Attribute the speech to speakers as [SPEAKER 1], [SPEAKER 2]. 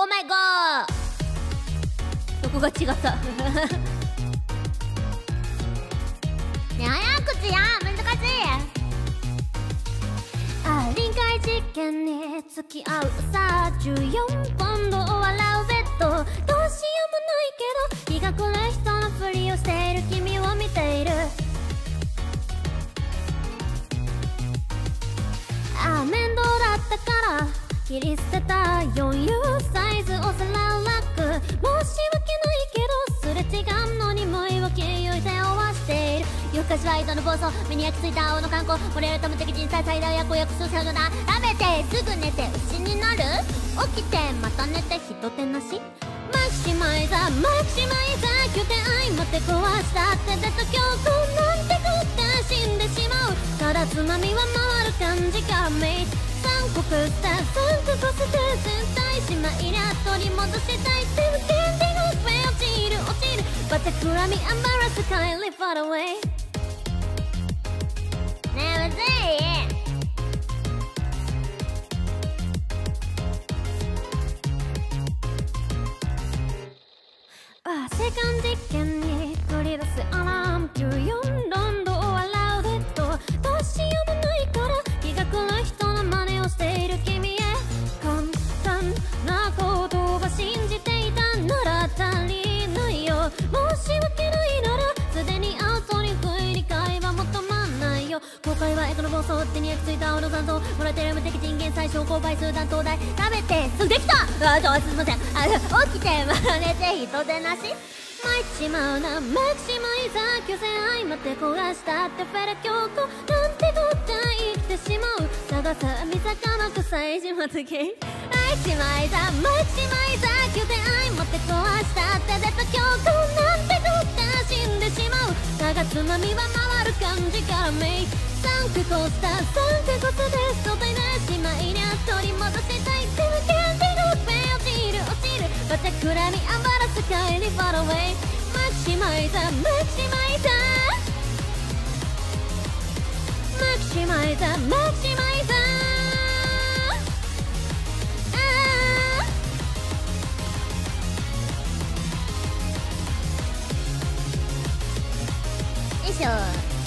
[SPEAKER 1] オーマイゴーどこが違った。ね早口や難しい。あ臨界実験に付き合うさ14ポンドを笑うベッド。どうしようもないけど日が暮れ人のふりをしている君を見ている。ああ面倒だったから切り捨てた 4U 夜更かしワイドの暴走目に焼き付いた青の観光漏れると無敵人災最大や公約数さぐな食べてすぐ寝て牛になる起きてまた寝て人手なしマキシマイザーマキシマイザー拠点相まって壊したって出た強行なんて食って死んでしまうただつまみは回る感じからメイ三国スター三国スター全体しまいりゃ取り戻したいでも天地が上落ちる。落ちるバタクラミアンバラああ生還実験に取り出すアラーム14ロンドを笑うベッドどうしようもないから気が狂う人の真似をしている君へ簡単な言葉信じていたなら足りないよ申し訳ないならすでにアウトに不意理解は求まんないよ後悔はエコの暴走手に焼き付いた青の残像もらってる無敵人間最小勾配数弾東大食べてすぐできたあちょすいませんあ起きてまねて人手なし参っちまうなマキシマイザー虚勢相まって焦がしたってフェラ強行なんてこって生きてしまう長さ見魚臭い始末ゲイマキシマイザーマキシマイザー虚勢相まって壊したって出た強行なんてこって死んでしまうだがつまみは回る感じからメイサンクコスターサンクコスです。といなしまいにゃ取り戻したいでもキャバタクラミアンバラスカイリファロウェイマキシマイザーマキシマイザーマキシマイザーマキシマイザーあーよいしょ。